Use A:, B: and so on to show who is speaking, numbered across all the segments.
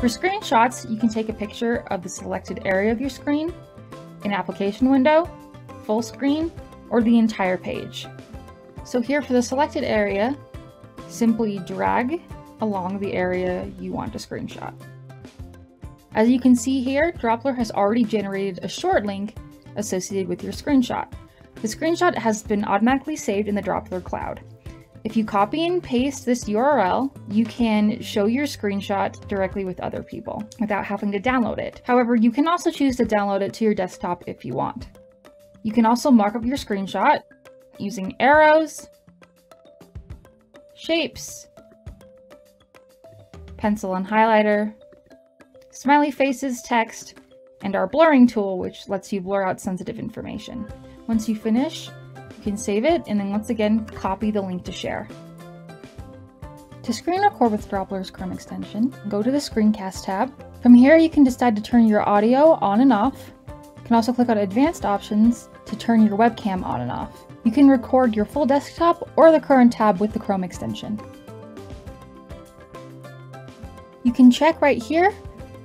A: For screenshots, you can take a picture of the selected area of your screen, an application window, full screen, or the entire page. So here for the selected area, simply drag along the area you want to screenshot. As you can see here, Droplr has already generated a short link associated with your screenshot. The screenshot has been automatically saved in the Droplr cloud. If you copy and paste this URL, you can show your screenshot directly with other people without having to download it. However, you can also choose to download it to your desktop if you want. You can also mark up your screenshot using arrows, shapes, pencil and highlighter, smiley faces, text, and our blurring tool, which lets you blur out sensitive information. Once you finish, you can save it and then once again copy the link to share. To screen record with Droplr's Chrome extension, go to the Screencast tab. From here, you can decide to turn your audio on and off. You can also click on Advanced Options to turn your webcam on and off. You can record your full desktop or the current tab with the Chrome extension. You can check right here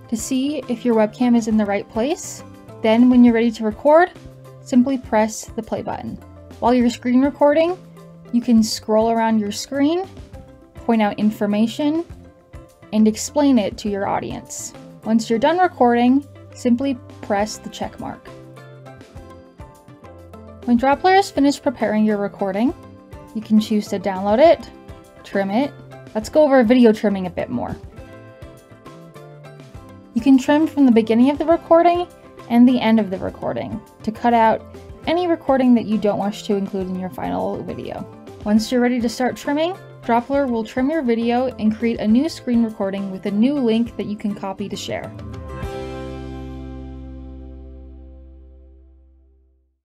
A: to see if your webcam is in the right place. Then when you're ready to record, simply press the play button. While you're screen recording, you can scroll around your screen, point out information, and explain it to your audience. Once you're done recording, simply press the check mark. When Droplr is finished preparing your recording, you can choose to download it, trim it. Let's go over video trimming a bit more. You can trim from the beginning of the recording and the end of the recording to cut out any recording that you don't wish to include in your final video. Once you're ready to start trimming, Droplr will trim your video and create a new screen recording with a new link that you can copy to share.